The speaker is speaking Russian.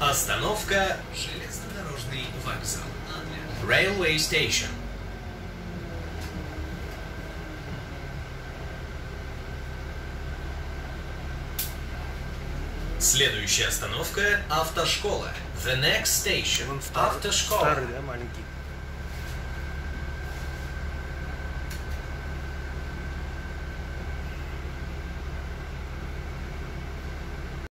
Остановка Железнодорожный вокзал. Railway Station. Следующая остановка – автошкола. The next station – автошкола. Старый, да, маленький.